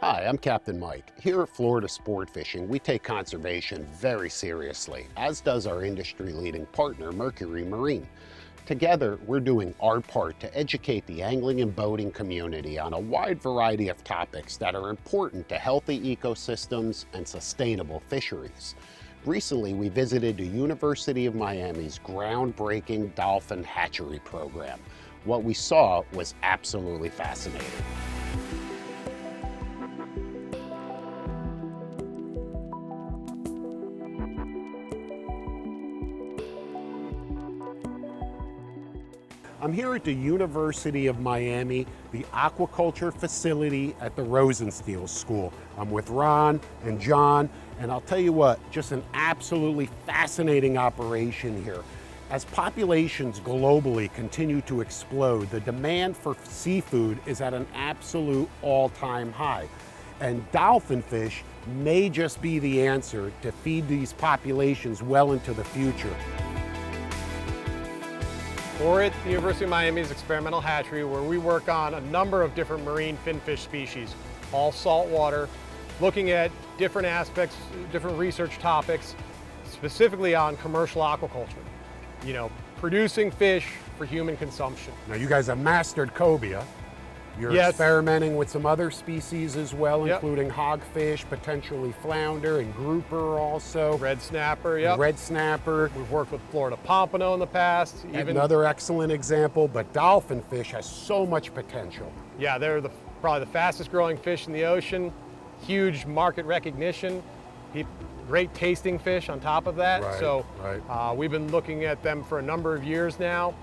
Hi, I'm Captain Mike. Here at Florida Sport Fishing, we take conservation very seriously, as does our industry-leading partner, Mercury Marine. Together, we're doing our part to educate the angling and boating community on a wide variety of topics that are important to healthy ecosystems and sustainable fisheries. Recently, we visited the University of Miami's groundbreaking dolphin hatchery program. What we saw was absolutely fascinating. I'm here at the University of Miami, the aquaculture facility at the Rosenstiel School. I'm with Ron and John, and I'll tell you what, just an absolutely fascinating operation here. As populations globally continue to explode, the demand for seafood is at an absolute all-time high. And dolphin fish may just be the answer to feed these populations well into the future. We're at the University of Miami's experimental hatchery where we work on a number of different marine finfish species, all saltwater, looking at different aspects, different research topics, specifically on commercial aquaculture. You know, producing fish for human consumption. Now you guys have mastered cobia. You're yes. experimenting with some other species as well, yep. including hogfish, potentially flounder and grouper also. Red snapper, yep. Red snapper. We've worked with Florida pompano in the past. Even Another excellent example, but dolphin fish has so much potential. Yeah, they're the, probably the fastest growing fish in the ocean. Huge market recognition. Great tasting fish on top of that. Right, so right. Uh, we've been looking at them for a number of years now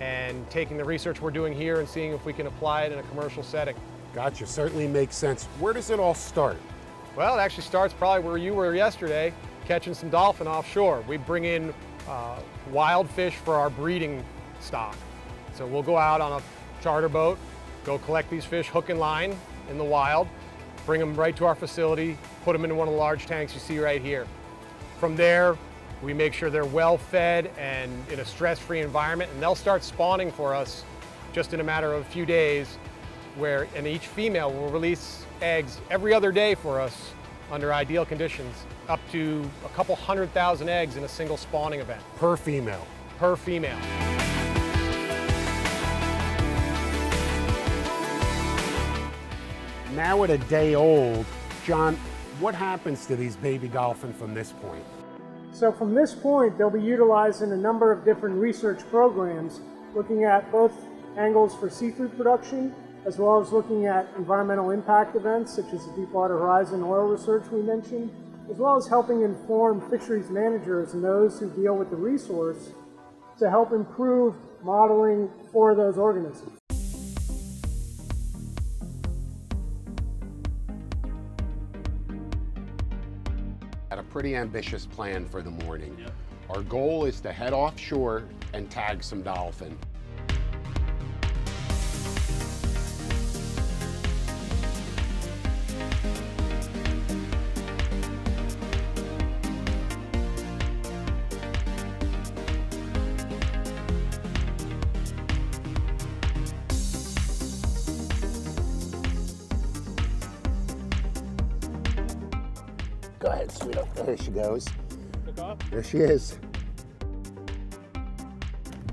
and taking the research we're doing here and seeing if we can apply it in a commercial setting. Gotcha, certainly makes sense. Where does it all start? Well, it actually starts probably where you were yesterday, catching some dolphin offshore. We bring in uh, wild fish for our breeding stock. So we'll go out on a charter boat, go collect these fish hook and line in the wild, bring them right to our facility, put them in one of the large tanks you see right here. From there, we make sure they're well fed and in a stress-free environment, and they'll start spawning for us just in a matter of a few days, where and each female will release eggs every other day for us under ideal conditions, up to a couple hundred thousand eggs in a single spawning event. Per female? Per female. Now at a day old, John, what happens to these baby dolphins from this point? So from this point, they'll be utilized in a number of different research programs, looking at both angles for seafood production, as well as looking at environmental impact events, such as the Deepwater Horizon oil research we mentioned, as well as helping inform fisheries managers and those who deal with the resource to help improve modeling for those organisms. Pretty ambitious plan for the morning. Yep. Our goal is to head offshore and tag some dolphin. Go ahead, sweetheart. There she goes. There she is.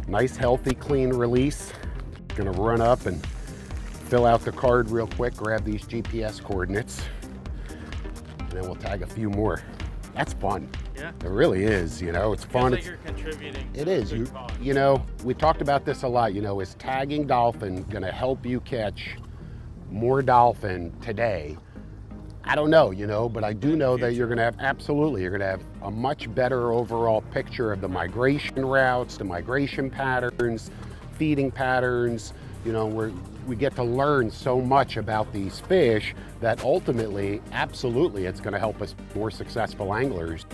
Nice, healthy, clean release. Gonna run up and fill out the card real quick, grab these GPS coordinates, and then we'll tag a few more. That's fun. Yeah. It really is, you know, it's fun. Feels like It's- you're contributing. it to is. the You, cause. you know, we talked about this a lot. You know, is tagging dolphin going to help you catch more dolphin today? I don't know, you know, but I do know that you're going to have absolutely, you're going to have a much better overall picture of the migration routes, the migration patterns, feeding patterns. You know, where we get to learn so much about these fish that ultimately, absolutely, it's going to help us more successful anglers.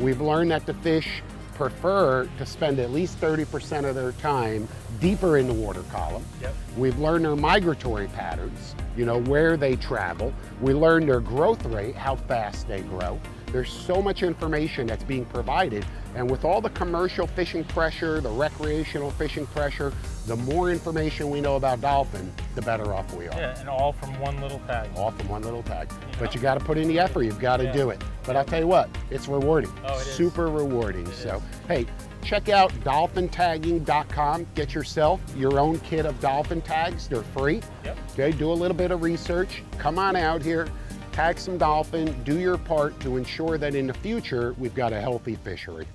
We've learned that the fish prefer to spend at least 30% of their time deeper in the water column. Yep. We've learned their migratory patterns, you know, where they travel. We learned their growth rate, how fast they grow. There's so much information that's being provided. And with all the commercial fishing pressure, the recreational fishing pressure, the more information we know about dolphin, the better off we are. Yeah, and all from one little tag. All from one little tag. But you got to put in the effort. You've got to Yeah. do it. But I'll tell you what, it's rewarding. Oh, it is. Super rewarding. It so, is. hey, check out dolphintagging.com. Get yourself your own kit of dolphin tags. They're free. Yep. Okay, do a little bit of research. Come on out here, tag some dolphin, do your part to ensure that in the future we've got a healthy fishery.